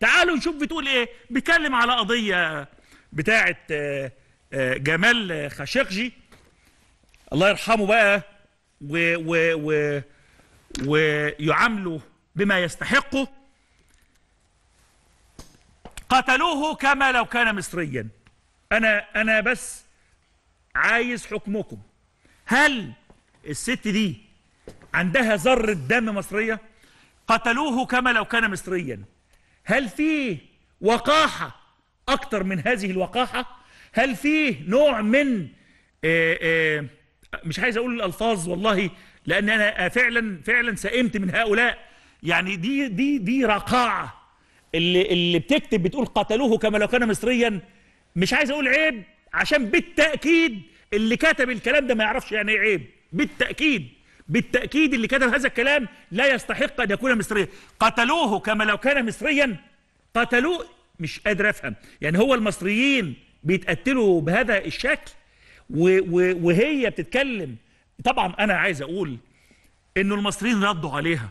تعالوا نشوف بتقول إيه؟ بيتكلم على قضية بتاعه آه، آه، جمال خاشقجي. الله يرحمه بقى و و و ويعامله بما يستحقه. قتلوه كما لو كان مصريا. أنا أنا بس عايز حكمكم. هل الست دي عندها ذرة دم مصرية؟ قتلوه كما لو كان مصريا. هل فيه وقاحة أكتر من هذه الوقاحة؟ هل فيه نوع من آه، آه، مش عايز أقول الألفاظ والله لأن أنا فعلا فعلا سئمت من هؤلاء. يعني دي دي دي رقاعة. اللي اللي بتكتب بتقول قتلوه كما لو كان مصريا مش عايز أقول عيب عشان بالتأكيد اللي كتب الكلام ده ما يعرفش يعني إيه عيب. بالتأكيد. بالتأكيد اللي كتب هذا الكلام لا يستحق أن يكون مصريا. قتلوه كما لو كان مصريا. قتلوه. مش قادر أفهم. يعني هو المصريين بيتقتلوا بهذا الشكل و و وهي بتتكلم. طبعا أنا عايز أقول إنه المصريين ردوا عليها.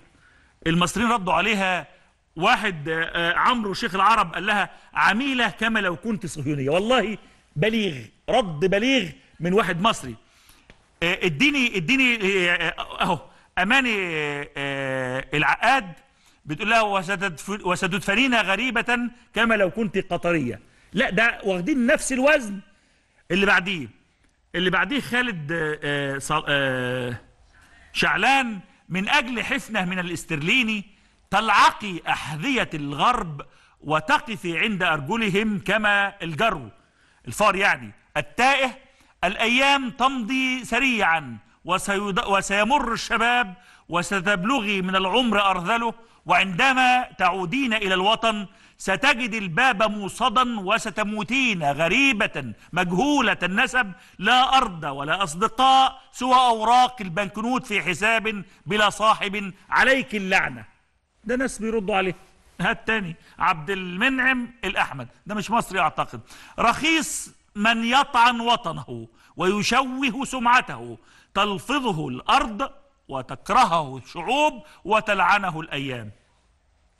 المصريين ردوا عليها. واحد آه، آه، عمرو شيخ العرب قال لها عميلة كما لو كنت صهيونية. والله بليغ رد بليغ من واحد مصري. اديني اديني آه، اهو اماني آه، آه، العقاد بتقول لها وستدف- وستدفنين غريبة كما لو كنت قطرية. لا ده واخدين نفس الوزن اللي بعديه. اللي بعديه خالد آه، آه، آه، شعلان من أجل حفنة من الاسترليني تلعقي أحذية الغرب وتقفي عند أرجلهم كما الجرو. الفار يعني التائه الأيام تمضي سريعا. وسيمر الشباب وستبلغي من العمر أرذله وعندما تعودين إلى الوطن ستجد الباب موصدا وستموتين غريبة مجهولة النسب لا أرض ولا أصدقاء سوى أوراق البنكنوت في حساب بلا صاحب عليك اللعنة. ده ناس بيردوا عليه. هات تاني عبد المنعم الأحمد. ده مش مصري أعتقد. رخيص من يطعن وطنه. ويشوه سمعته تلفظه الأرض وتكرهه الشعوب وتلعنه الأيام.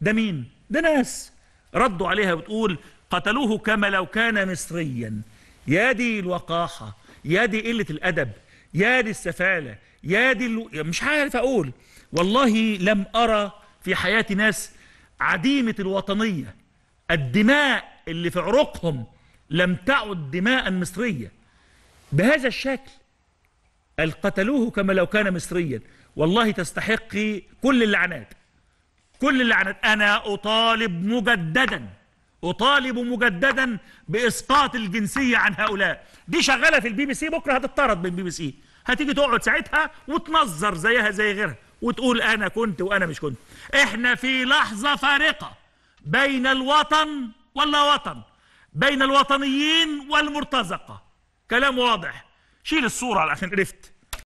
ده مين؟ ده ناس ردوا عليها بتقول قتلوه كما لو كان مصريا. يا دي الوقاحة يا دي قلة الأدب يا دي السفالة يا دي ألو... مش عارف أقول. والله لم أرى في حياتي ناس عديمة الوطنية الدماء اللي في عروقهم لم تعد دماء مصرية. بهذا الشكل قتلوه كما لو كان مصريا. والله تستحقي كل اللعنات كل اللعنات. أنا أطالب مجددا أطالب مجددا بإسقاط الجنسية عن هؤلاء. دي شغالة في البي بي سي بكرة هتطرد من البي بي سي. هتيجي تقعد ساعتها وتنظر زيها زي غيرها وتقول أنا كنت وأنا مش كنت. إحنا في لحظة فارقة بين الوطن ولا وطن بين الوطنيين والمرتزقة. كلام واضح. شيل الصورة عشان عرفت.